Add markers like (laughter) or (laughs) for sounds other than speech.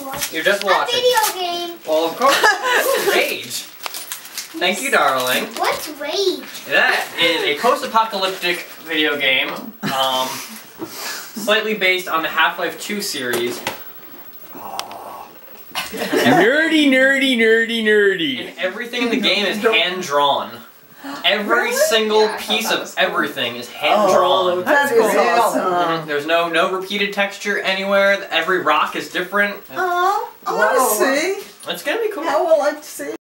just watching. You're just watching. A video game. Well, of course. (laughs) Rage. Thank you, darling. What's rage? That is a post-apocalyptic video game, um, slightly based on the Half-Life 2 series. (laughs) Nerdy, nerdy, nerdy, nerdy. And everything in the game is hand-drawn. Every Really? single Yeah, piece of was cool. everything is hand-drawn. Oh, that is That's cool. Awesome. There's no no repeated texture anywhere. Every rock is different. Oh. I want to see. It's gonna be cool. Oh, I would like to see.